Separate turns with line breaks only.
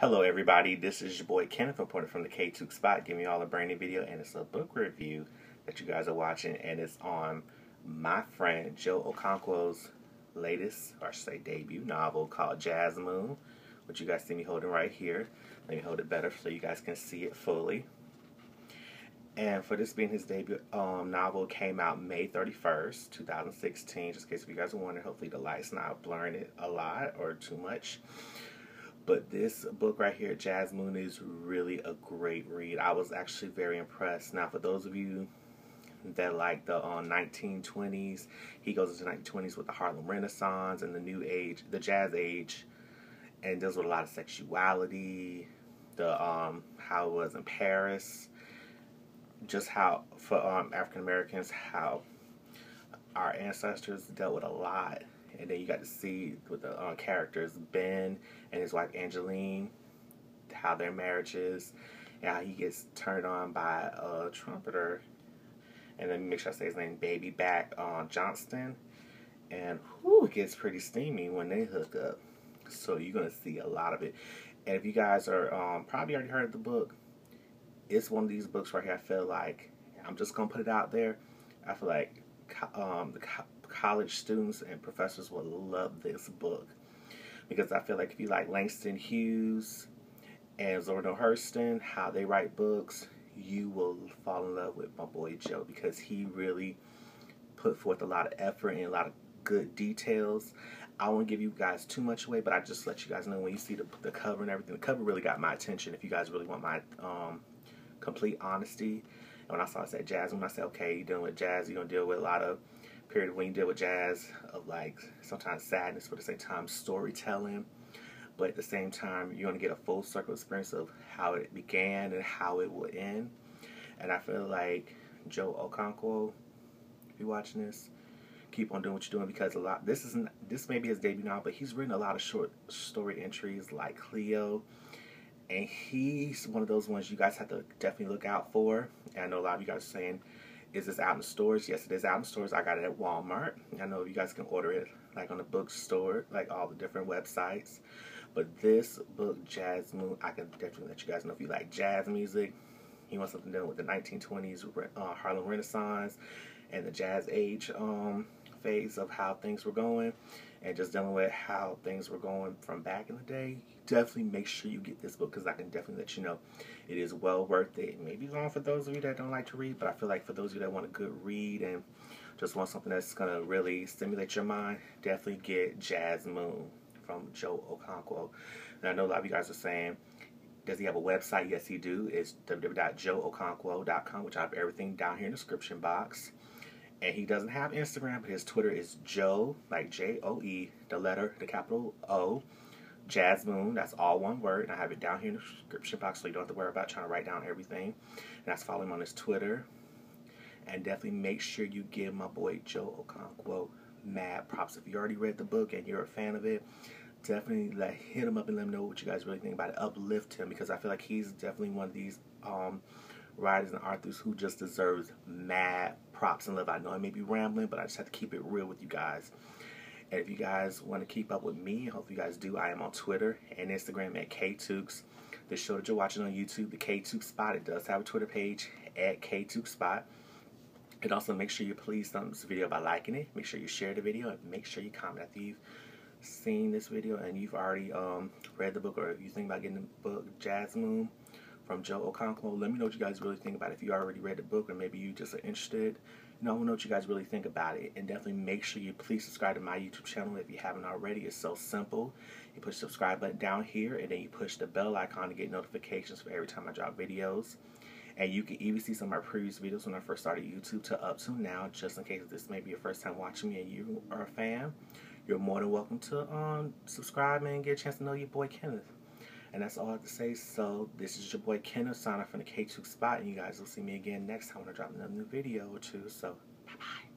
Hello everybody, this is your boy Kenneth reporting from the KTookes Spot, giving you all a brand new video and it's a book review that you guys are watching and it's on my friend Joe Okonkwo's latest, or I should say debut novel called Jazz Moon, which you guys see me holding right here. Let me hold it better so you guys can see it fully. And for this being his debut um, novel, came out May 31st, 2016. Just in case if you guys are wondering, hopefully the light's not blurring it a lot or too much. But this book right here, Jazz Moon, is really a great read. I was actually very impressed. Now, for those of you that like the um, 1920s, he goes into the 1920s with the Harlem Renaissance and the New Age, the Jazz Age, and deals with a lot of sexuality, the um, how it was in Paris, just how for um, African Americans how our ancestors dealt with a lot and then you got to see with the uh, characters Ben and his wife Angeline, how their marriage is, and how he gets turned on by a trumpeter, and then make sure I say his name, Baby Back uh, Johnston, and it gets pretty steamy when they hook up. So you're gonna see a lot of it, and if you guys are um, probably already heard the book, it's one of these books right here. I feel like I'm just gonna put it out there. I feel like um, the college students and professors will love this book because I feel like if you like Langston Hughes and Zora Neale Hurston, how they write books, you will fall in love with my boy Joe because he really put forth a lot of effort and a lot of good details. I won't give you guys too much away, but I just let you guys know when you see the, the cover and everything. The cover really got my attention. If you guys really want my um, complete honesty, and when I saw it said jazz, when I said, okay, you're dealing with jazz, you're gonna deal with a lot of period when you deal with jazz of like sometimes sadness, but at the same time storytelling. But at the same time, you're to get a full circle experience of how it began and how it will end. And I feel like Joe Okonkwo, if you're watching this, keep on doing what you're doing because a lot. This isn't. This may be his debut now, but he's written a lot of short story entries like Cleo, and he's one of those ones you guys have to definitely look out for. And I know a lot of you guys are saying is this out in stores? Yes, it is out in stores. I got it at Walmart. I know you guys can order it like on the bookstore, like all the different websites. But this book, Jazz Moon, I can definitely let you guys know if you like jazz music. You want something done with the 1920s uh, Harlem Renaissance and the Jazz Age um, phase of how things were going and just dealing with how things were going from back in the day, definitely make sure you get this book because I can definitely let you know it is well worth it. Maybe long for those of you that don't like to read, but I feel like for those of you that want a good read and just want something that's going to really stimulate your mind, definitely get Jazz Moon from Joe Okonkwo. And I know a lot of you guys are saying, does he have a website? Yes, he do. It's www.joeokonkwo.com, which I have everything down here in the description box. And he doesn't have Instagram, but his Twitter is Joe, like J O E, the letter, the capital O, Jazz Moon. That's all one word. And I have it down here in the description box so you don't have to worry about trying to write down everything. And that's follow him on his Twitter. And definitely make sure you give my boy Joe Okonkwo mad props. If you already read the book and you're a fan of it, definitely let hit him up and let him know what you guys really think about it. Uplift him because I feel like he's definitely one of these um, writers and authors who just deserves mad props and love. I know I may be rambling, but I just have to keep it real with you guys. And if you guys want to keep up with me, I hope you guys do. I am on Twitter and Instagram at KTookes. The show that you're watching on YouTube, the KTookes Spot, it does have a Twitter page at KTookes Spot. And also make sure you please thumb this video by liking it. Make sure you share the video and make sure you comment after you've seen this video and you've already um, read the book or you think about getting the book Jazz Moon from Joe Okonkwo. Let me know what you guys really think about it. If you already read the book or maybe you just are interested, you know, I want to know what you guys really think about it. And definitely make sure you please subscribe to my YouTube channel if you haven't already. It's so simple. You push the subscribe button down here and then you push the bell icon to get notifications for every time I drop videos. And you can even see some of my previous videos when I first started YouTube to up to now, just in case this may be your first time watching me and you are a fan. You're more than welcome to um, subscribe and get a chance to know your boy Kenneth. And that's all I have to say. So this is your boy Kenneth signing from the KTookes spot. And you guys will see me again next time when I drop another new video or two. So bye bye.